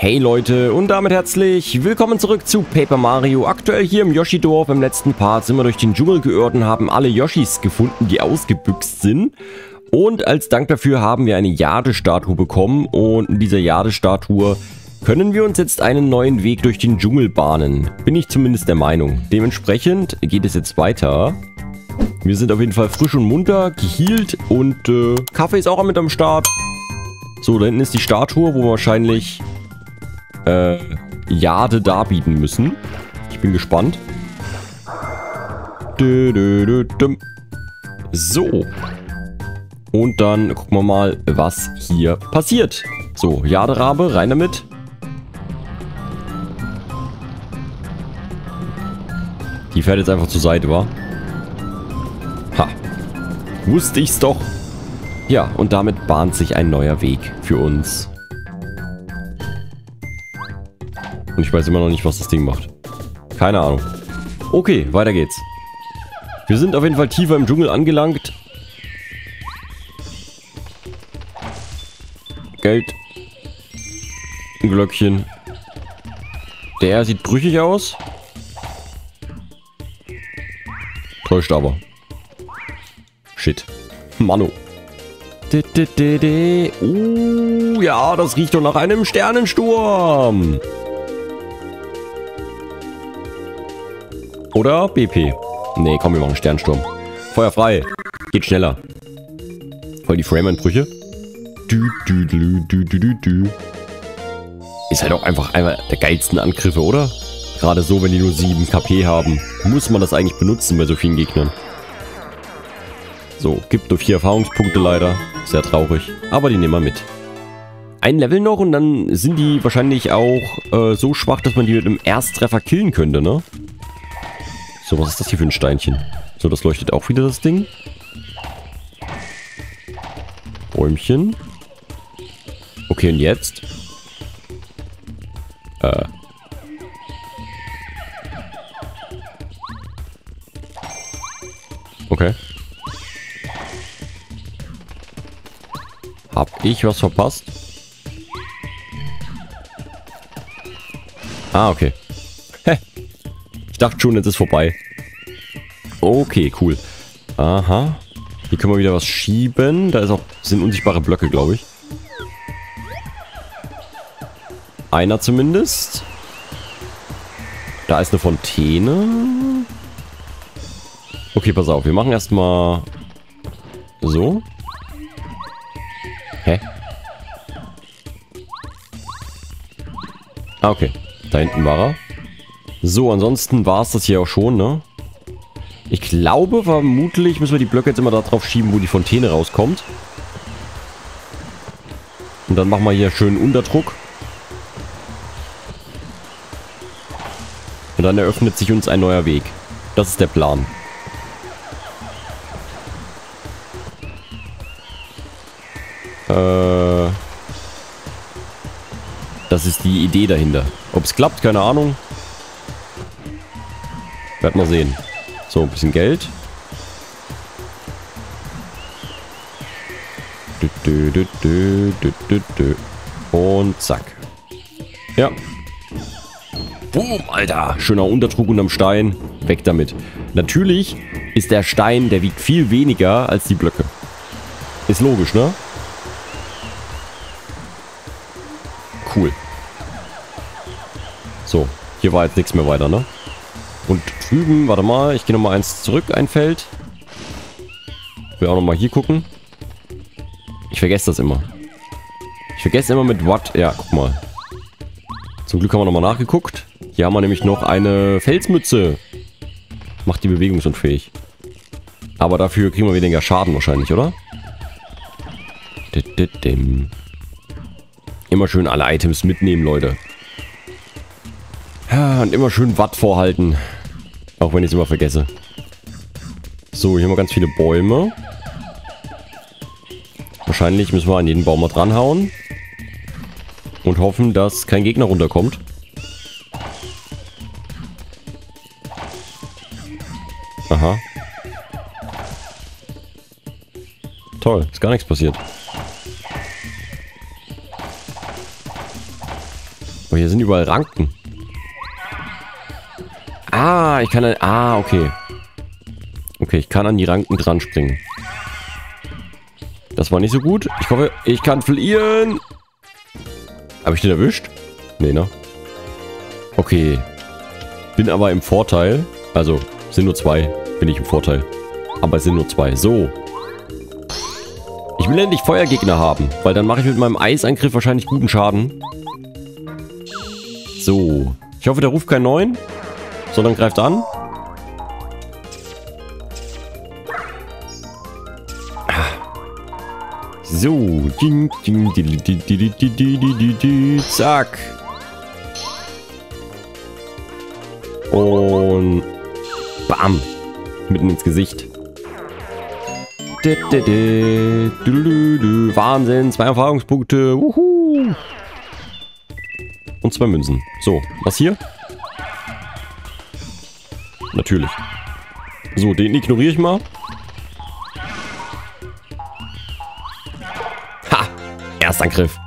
Hey Leute und damit herzlich willkommen zurück zu Paper Mario. Aktuell hier im Yoshi-Dorf. Im letzten Part sind wir durch den Dschungel geirrt und haben alle Yoshis gefunden, die ausgebüxt sind. Und als Dank dafür haben wir eine Jade-Statue bekommen. Und in dieser Jade-Statue können wir uns jetzt einen neuen Weg durch den Dschungel bahnen. Bin ich zumindest der Meinung. Dementsprechend geht es jetzt weiter. Wir sind auf jeden Fall frisch und munter, gehealt und äh, Kaffee ist auch mit am Start. So, da hinten ist die Statue, wo wir wahrscheinlich äh, Jade darbieten müssen. Ich bin gespannt. So. Und dann gucken wir mal, was hier passiert. So, Jaderabe, rein damit. Die fährt jetzt einfach zur Seite, wa? Ha. Wusste ich's doch. Ja, und damit bahnt sich ein neuer Weg für uns. Und ich weiß immer noch nicht, was das Ding macht. Keine Ahnung. Okay, weiter geht's. Wir sind auf jeden Fall tiefer im Dschungel angelangt. Geld. Ein Glöckchen. Der sieht brüchig aus. Täuscht aber. Shit. Mano. Uh, ja, das riecht doch nach einem Sternensturm. Oder BP. Nee, komm, wir machen Sternsturm. Feuer frei. Geht schneller. Voll die Frame-Einbrüche. Ist halt auch einfach einer der geilsten Angriffe, oder? Gerade so, wenn die nur 7 KP haben, muss man das eigentlich benutzen bei so vielen Gegnern. So, gibt nur 4 Erfahrungspunkte leider. Sehr traurig. Aber die nehmen wir mit. Ein Level noch und dann sind die wahrscheinlich auch äh, so schwach, dass man die mit einem Ersttreffer killen könnte, ne? So, was ist das hier für ein Steinchen? So, das leuchtet auch wieder das Ding. Bäumchen. Okay, und jetzt? Äh. Okay. Hab ich was verpasst? Ah, okay. Ich dachte schon, jetzt ist vorbei. Okay, cool. Aha. Hier können wir wieder was schieben. Da ist auch, sind unsichtbare Blöcke, glaube ich. Einer zumindest. Da ist eine Fontäne. Okay, pass auf. Wir machen erstmal so. Hä? Ah, okay. Da hinten war er. So, ansonsten war es das hier auch schon, ne? Ich glaube, vermutlich müssen wir die Blöcke jetzt immer da drauf schieben, wo die Fontäne rauskommt. Und dann machen wir hier schön Unterdruck. Und dann eröffnet sich uns ein neuer Weg. Das ist der Plan. Äh... Das ist die Idee dahinter. Ob es klappt, keine Ahnung. Werden wir sehen. So, ein bisschen Geld. Und zack. Ja. Boom, Alter. Schöner Unterdruck unterm Stein. Weg damit. Natürlich ist der Stein, der wiegt viel weniger als die Blöcke. Ist logisch, ne? Cool. So, hier war jetzt nichts mehr weiter, ne? Und drüben, warte mal, ich gehe nochmal eins zurück, ein Feld. Will auch nochmal hier gucken. Ich vergesse das immer. Ich vergesse immer mit what. Ja, guck mal. Zum Glück haben wir nochmal nachgeguckt. Hier haben wir nämlich noch eine Felsmütze. Macht die bewegungsunfähig. Aber dafür kriegen wir weniger Schaden wahrscheinlich, oder? Immer schön alle Items mitnehmen, Leute. Und immer schön Watt vorhalten. Auch wenn ich es immer vergesse. So, hier haben wir ganz viele Bäume. Wahrscheinlich müssen wir an jeden Baum mal dranhauen. Und hoffen, dass kein Gegner runterkommt. Aha. Toll, ist gar nichts passiert. Oh, hier sind überall Ranken. Ah, ich kann... Ah, okay. Okay, ich kann an die Ranken dran springen. Das war nicht so gut. Ich hoffe, ich kann fliehen. Habe ich den erwischt? Nee, ne? Okay. Bin aber im Vorteil. Also, sind nur zwei. Bin ich im Vorteil. Aber es sind nur zwei. So. Ich will endlich Feuergegner haben. Weil dann mache ich mit meinem Eisangriff wahrscheinlich guten Schaden. So. Ich hoffe, der ruft keinen neuen. So, dann greift an. So, ding, ding, ding, zack. Und bam, mitten ins Gesicht. Wahnsinn, zwei Erfahrungspunkte. Uhu. Und zwei Münzen. So, was hier? Natürlich. So, den ignoriere ich mal. Erstangriff.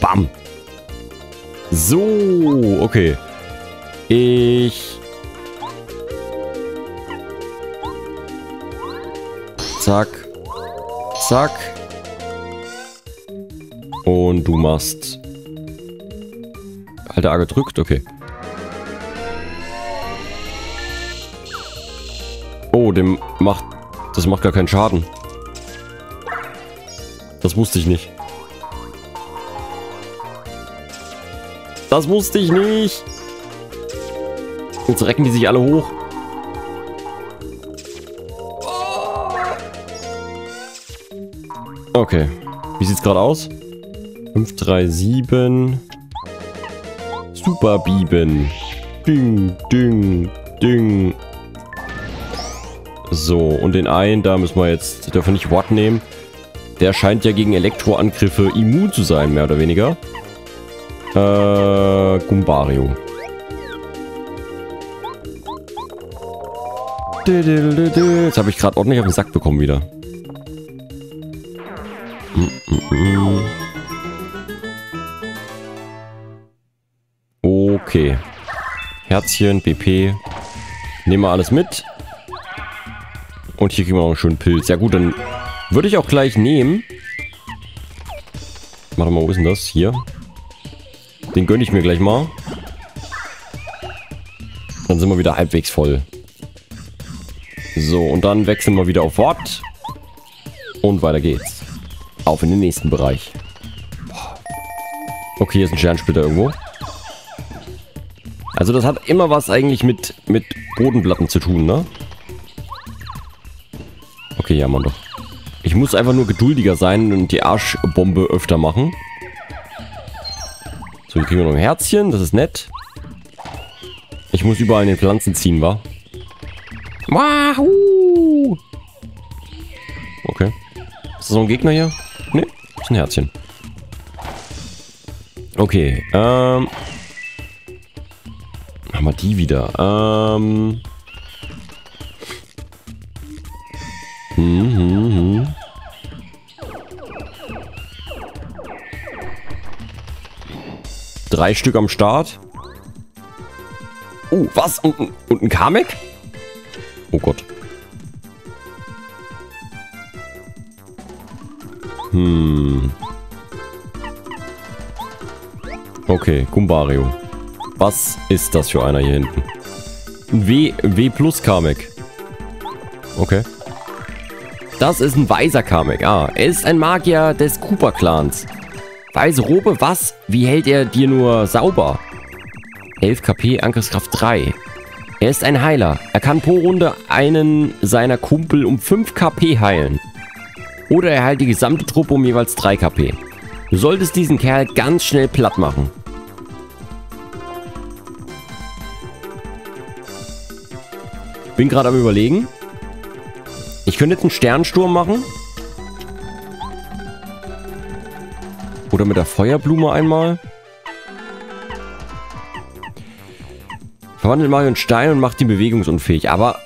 Bam. So, okay. Ich... Zack. Zack. Und du machst... Alter A gedrückt, okay. Dem macht... Das macht gar keinen Schaden. Das wusste ich nicht. Das wusste ich nicht. Jetzt recken die sich alle hoch. Okay. Wie sieht's gerade aus? 5, 3, 7. Super Bieben. Ding, ding, ding. So, und den einen, da müssen wir jetzt, dürfen nicht Watt nehmen. Der scheint ja gegen Elektroangriffe immun zu sein, mehr oder weniger. Äh, Gumbario. Jetzt habe ich gerade ordentlich auf den Sack bekommen wieder. Okay. Herzchen, BP. Nehmen wir alles mit. Und hier kriegen wir noch einen schönen Pilz. Ja gut, dann würde ich auch gleich nehmen. Warte mal, wo ist denn das? Hier. Den gönne ich mir gleich mal. Dann sind wir wieder halbwegs voll. So, und dann wechseln wir wieder auf Wort. Und weiter geht's. Auf in den nächsten Bereich. Okay, hier ist ein Sternsplitter irgendwo. Also das hat immer was eigentlich mit, mit Bodenplatten zu tun, ne? Okay, ja, man doch. Ich muss einfach nur geduldiger sein und die Arschbombe öfter machen. So, hier kriegen wir noch ein Herzchen. Das ist nett. Ich muss überall in den Pflanzen ziehen, wa? Wahoo! Okay. Ist das so ein Gegner hier? Ne, ist ein Herzchen. Okay, ähm... Machen wir die wieder. Ähm... Hm, hm, hm. Drei Stück am Start. Oh, was? Und, und ein Kamek? Oh Gott. Hm. Okay, Gumbario. Was ist das für einer hier hinten? W, W plus Kamek. Okay. Das ist ein weiser Kamek. Ah, er ist ein Magier des Cooper-Clans. Weiße Robe, was? Wie hält er dir nur sauber? 11 KP, Angriffskraft 3. Er ist ein Heiler. Er kann pro Runde einen seiner Kumpel um 5 KP heilen. Oder er heilt die gesamte Truppe um jeweils 3 KP. Du solltest diesen Kerl ganz schnell platt machen. Bin gerade am überlegen. Ich könnte jetzt einen Sternsturm machen. Oder mit der Feuerblume einmal. Verwandelt Mario in Stein und macht ihn bewegungsunfähig. Aber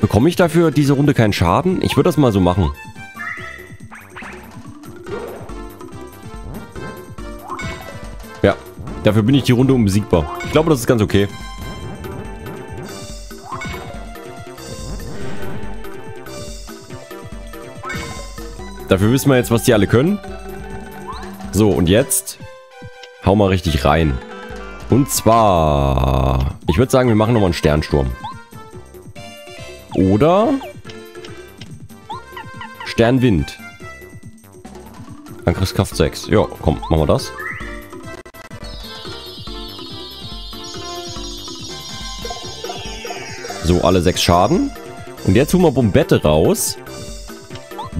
bekomme ich dafür diese Runde keinen Schaden? Ich würde das mal so machen. Ja, Dafür bin ich die Runde unbesiegbar. Ich glaube, das ist ganz okay. Dafür wissen wir jetzt, was die alle können. So, und jetzt hau mal richtig rein. Und zwar, ich würde sagen, wir machen nochmal einen Sternsturm. Oder Sternwind. Angriffskraft 6. Ja, komm, machen wir das. So, alle sechs Schaden. Und jetzt holen wir Bombette raus.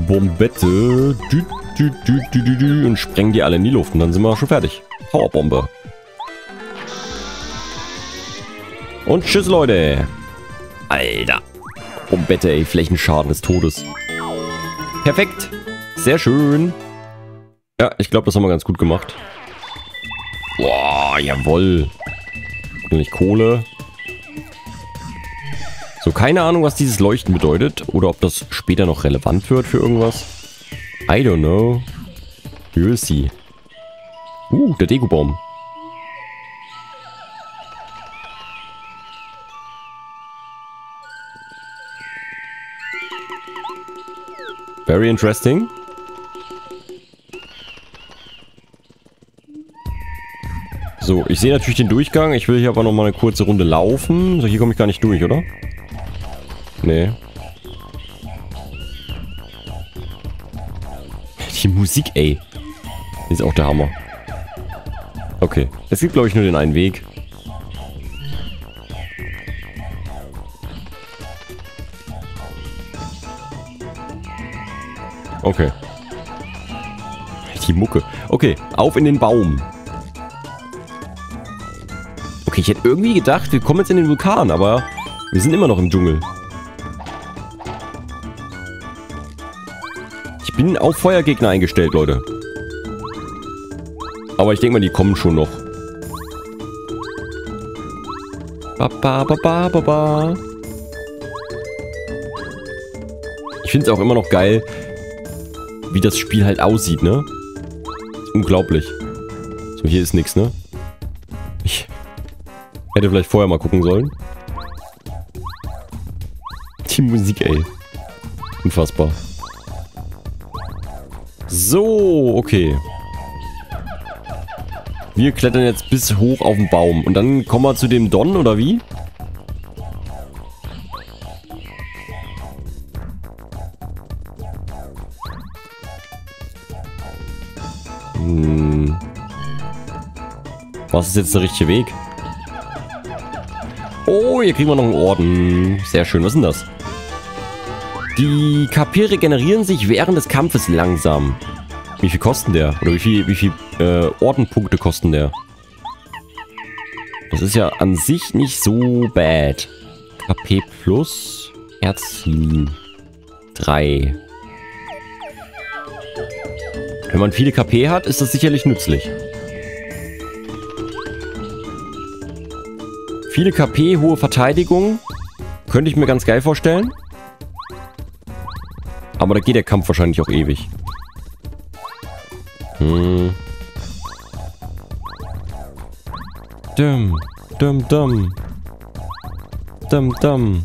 Bombette. Dü, dü, dü, und sprengen die alle in die Luft. Und dann sind wir schon fertig. Powerbombe. Und tschüss, Leute. Alter. Bombette, ey. Flächenschaden des Todes. Perfekt. Sehr schön. Ja, ich glaube, das haben wir ganz gut gemacht. Boah, jawoll. Nämlich Kohle. So, keine Ahnung, was dieses Leuchten bedeutet. Oder ob das später noch relevant wird für irgendwas. I don't know. We'll see. Uh, der Dekobaum. Very interesting. So, ich sehe natürlich den Durchgang. Ich will hier aber noch mal eine kurze Runde laufen. So, hier komme ich gar nicht durch, oder? Nee. Die Musik, ey. Ist auch der Hammer. Okay. Es gibt, glaube ich, nur den einen Weg. Okay. Die Mucke. Okay, auf in den Baum. Okay, ich hätte irgendwie gedacht, wir kommen jetzt in den Vulkan, aber wir sind immer noch im Dschungel. Bin auf Feuergegner eingestellt, Leute. Aber ich denke mal, die kommen schon noch. Ba, ba, ba, ba, ba, ba. Ich finde es auch immer noch geil, wie das Spiel halt aussieht, ne? Unglaublich. So, hier ist nichts, ne? Ich hätte vielleicht vorher mal gucken sollen. Die Musik, ey. Unfassbar. So, okay. Wir klettern jetzt bis hoch auf den Baum. Und dann kommen wir zu dem Don, oder wie? Hm. Was ist jetzt der richtige Weg? Oh, hier kriegen wir noch einen Orden. Sehr schön. Was ist denn das? Die KP regenerieren sich während des Kampfes langsam. Wie viel kosten der? Oder wie viel, wie viel äh, Ordenpunkte kosten der? Das ist ja an sich nicht so bad. KP plus Herzlin 3. Wenn man viele KP hat, ist das sicherlich nützlich. Viele KP, hohe Verteidigung. Könnte ich mir ganz geil vorstellen. Aber da geht der Kampf wahrscheinlich auch ewig. Hm. Dumm, dumm, dumm. Dumm, dumm.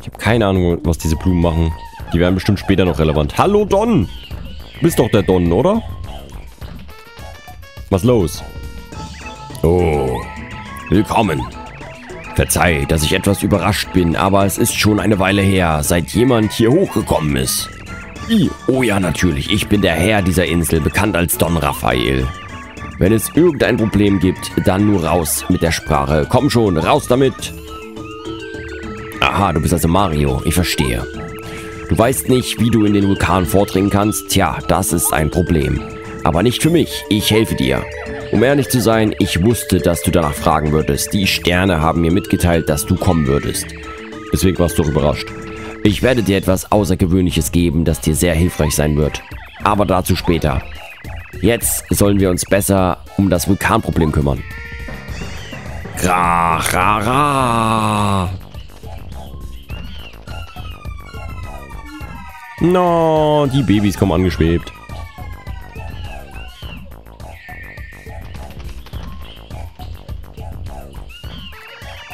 Ich habe keine Ahnung, was diese Blumen machen. Die werden bestimmt später noch relevant. Hallo Don! Du bist doch der Don, oder? Was los? Oh, willkommen. Verzeih, dass ich etwas überrascht bin, aber es ist schon eine Weile her, seit jemand hier hochgekommen ist. Wie? Oh ja, natürlich. Ich bin der Herr dieser Insel, bekannt als Don Raphael. Wenn es irgendein Problem gibt, dann nur raus mit der Sprache. Komm schon, raus damit. Aha, du bist also Mario. Ich verstehe. Du weißt nicht, wie du in den Vulkan vordringen kannst? Tja, das ist ein Problem. Aber nicht für mich. Ich helfe dir. Um ehrlich zu sein, ich wusste, dass du danach fragen würdest. Die Sterne haben mir mitgeteilt, dass du kommen würdest. Deswegen warst du überrascht. Ich werde dir etwas Außergewöhnliches geben, das dir sehr hilfreich sein wird. Aber dazu später. Jetzt sollen wir uns besser um das Vulkanproblem kümmern. Ra, ra, ra. No, die Babys kommen angeschwebt.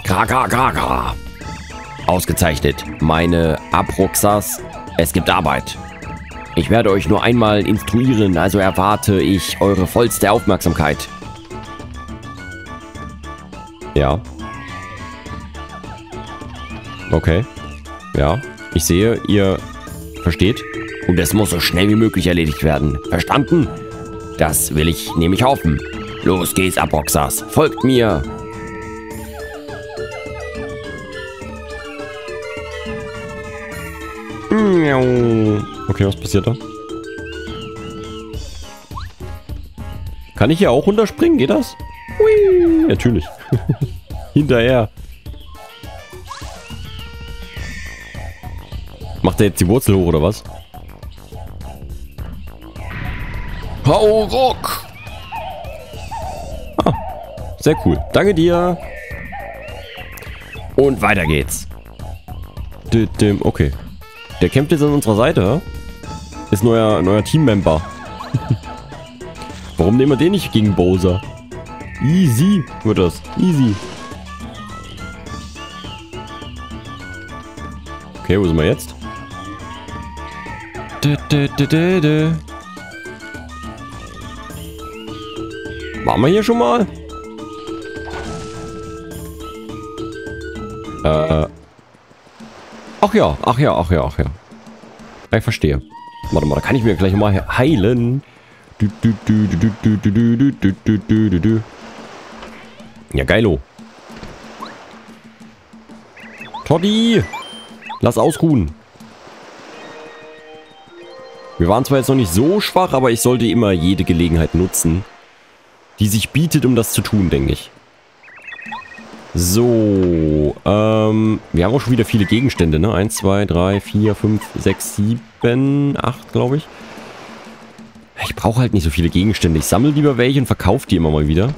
Kra, kra, kra, kra. Ausgezeichnet. Meine Abruxas, es gibt Arbeit. Ich werde euch nur einmal instruieren, also erwarte ich eure vollste Aufmerksamkeit. Ja. Okay. Ja. Ich sehe, ihr versteht. Und es muss so schnell wie möglich erledigt werden. Verstanden? Das will ich nämlich hoffen. Los geht's, Aboxas. Folgt mir. Okay, was passiert da? Kann ich hier auch runterspringen? Geht das? Hui, natürlich. Hinterher. Macht er jetzt die Wurzel hoch, oder was? Hau Rock! Ah, sehr cool. Danke dir. Und weiter geht's. Okay. Der kämpft jetzt an unserer Seite. Ist neuer, neuer Teammember. Warum nehmen wir den nicht gegen Bowser? Easy wird das. Easy. Okay, wo sind wir jetzt? Waren wir hier schon mal? Äh. Ach ja, ach ja, ach ja, ach ja. Ich verstehe. Warte mal, da kann ich mir gleich mal heilen. Ja, geilo. Toddy! Lass ausruhen. Wir waren zwar jetzt noch nicht so schwach, aber ich sollte immer jede Gelegenheit nutzen die sich bietet, um das zu tun, denke ich. So, ähm, wir haben auch schon wieder viele Gegenstände, ne? 1, 2, 3, 4, 5, 6, 7, 8, glaube ich. Ich brauche halt nicht so viele Gegenstände. Ich sammle lieber welche und verkaufe die immer mal wieder.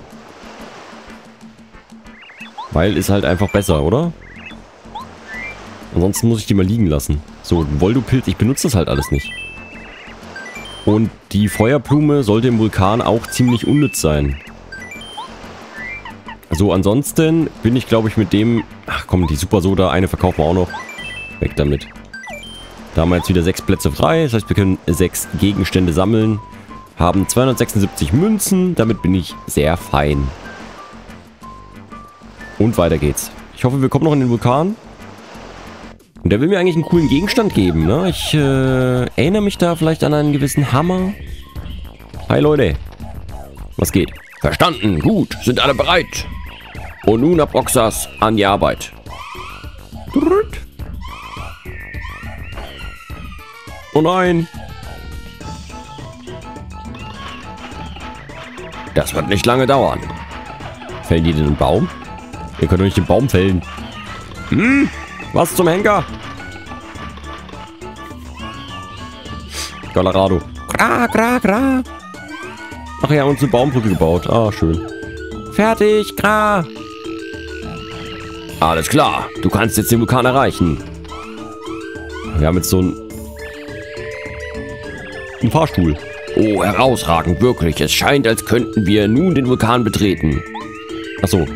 Weil ist halt einfach besser, oder? Ansonsten muss ich die mal liegen lassen. So, Voldopilz, ich benutze das halt alles nicht. Und die Feuerblume sollte im Vulkan auch ziemlich unnütz sein. So, ansonsten bin ich, glaube ich, mit dem... Ach komm, die Super Soda, eine verkaufen wir auch noch. Weg damit. Da haben wir jetzt wieder sechs Plätze frei. Das heißt, wir können sechs Gegenstände sammeln. Haben 276 Münzen. Damit bin ich sehr fein. Und weiter geht's. Ich hoffe, wir kommen noch in den Vulkan. Und der will mir eigentlich einen coolen Gegenstand geben, ne? Ich äh, erinnere mich da vielleicht an einen gewissen Hammer. Hi Leute. Was geht? Verstanden. Gut. Sind alle bereit. Und nun ab Roxas an die Arbeit. Oh nein. Das wird nicht lange dauern. Fällen die den Baum? Ihr könnt doch nicht den Baum fällen. Hm? Was zum Henker? Colorado. Gra, gra, gra. Ach ja, uns eine Baumbrücke gebaut. Ah, schön. Fertig, gra. Alles klar. Du kannst jetzt den Vulkan erreichen. Wir haben jetzt so ein... Ein Fahrstuhl. Oh, herausragend, wirklich. Es scheint, als könnten wir nun den Vulkan betreten. Achso.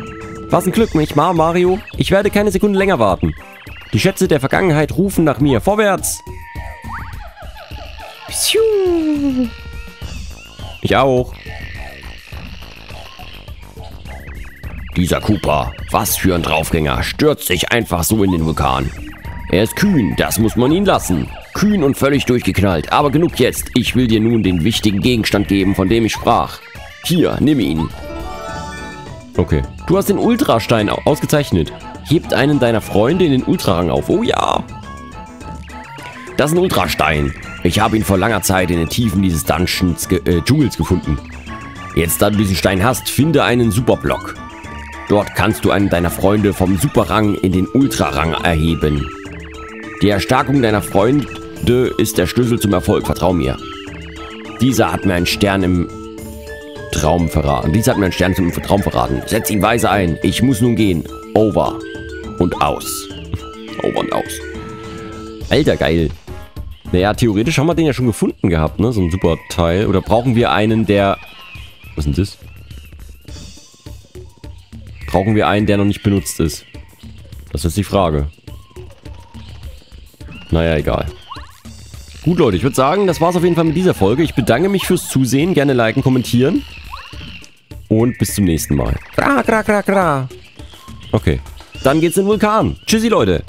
Was ein Glück, nicht wahr, Mario? Ich werde keine Sekunde länger warten. Die Schätze der Vergangenheit rufen nach mir. Vorwärts! Ich auch. Dieser Cooper, was für ein Draufgänger, stürzt sich einfach so in den Vulkan. Er ist kühn, das muss man ihn lassen. Kühn und völlig durchgeknallt. Aber genug jetzt. Ich will dir nun den wichtigen Gegenstand geben, von dem ich sprach. Hier, nimm ihn. Okay. Du hast den Ultrastein ausgezeichnet. Hebt einen deiner Freunde in den Ultrarang auf. Oh ja. Das ist ein Ultrastein. Ich habe ihn vor langer Zeit in den Tiefen dieses Dungeons ge äh, Dschungels gefunden. Jetzt, da du diesen Stein hast, finde einen Superblock. Dort kannst du einen deiner Freunde vom Superrang in den Ultrarang erheben. Die Erstarkung deiner Freunde ist der Schlüssel zum Erfolg, vertrau mir. Dieser hat mir einen Stern im Traum verraten. Dieser hat mir einen Stern im Traum verraten. Setz ihn weise ein. Ich muss nun gehen. Over und aus. Over und aus. Alter, geil. Naja, theoretisch haben wir den ja schon gefunden gehabt, ne? So ein super Teil. Oder brauchen wir einen, der... Was ist denn das? Brauchen wir einen, der noch nicht benutzt ist. Das ist die Frage. Naja, egal. Gut, Leute, ich würde sagen, das war's auf jeden Fall mit dieser Folge. Ich bedanke mich fürs Zusehen. Gerne liken, kommentieren. Und bis zum nächsten Mal. Gra, gra, gra, gra. Okay. Dann geht's in den Vulkan. Tschüssi, Leute.